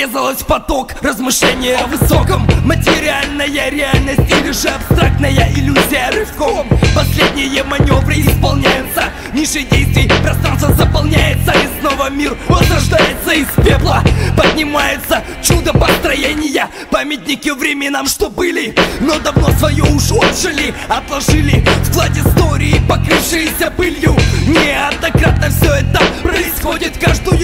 Врезалась в поток. Размышления о высоком. Материальная реальность или же абстрактная иллюзия рывком. Последние маневры исполняются. Ниже действий пространство заполняется. И снова мир возрождается из пепла. Поднимается чудо построения. Памятники временам, что были Но давно свое уж отжили. Отложили вклад истории, покрывшиеся пылью. Неоднократно все это происходит каждую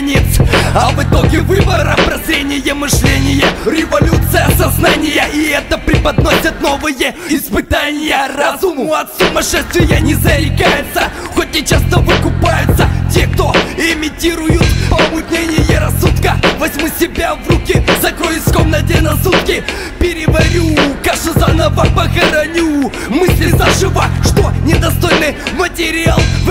границ А в итоге выбора прозрение мышления Революция сознания. И это преподносят новые испытания Разуму. От сумасшествия не зарекается Хоть и часто выкупаются те, кто имитируют помутнение рассудка. Возьму себя в руки, закрою из комнаты на сутки. Переварю, кашу заново похороню. Мысли заживо, что недостойный материал. В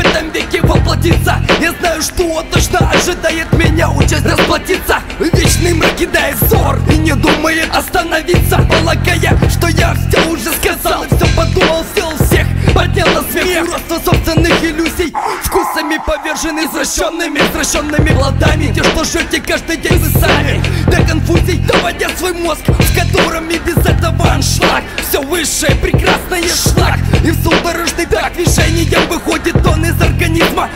что точно ожидает меня Участь расплатиться. Вечный мрак кидает взор И не думает остановиться. Полагая, что я все уже сказал И все подумал, сделал всех Поднял на смех. Просто собственных иллюзий Вкусами повержены извращенными Извращенными плодами. Те, что ждете каждый день вы сами. До конфузий доводя свой мозг В котором и без этого аншлаг. Все высшее, прекрасное шлак. И в судорожный так движением выходит он из организма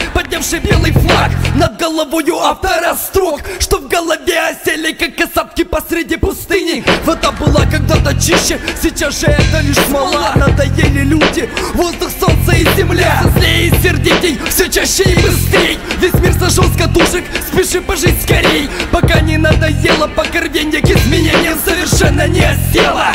Поднявший белый флаг Над головою автора строк Что в голове осели, как осадки посреди пустыни. Вода была когда-то чище Сейчас же это лишь смола. Надоели люди, воздух, солнце и земля. Злее и сердитей, все чаще и быстрей. Весь мир сошел с катушек, спеши пожить скорей. Пока не надоело, пока рвенье к изменениям совершенно не осела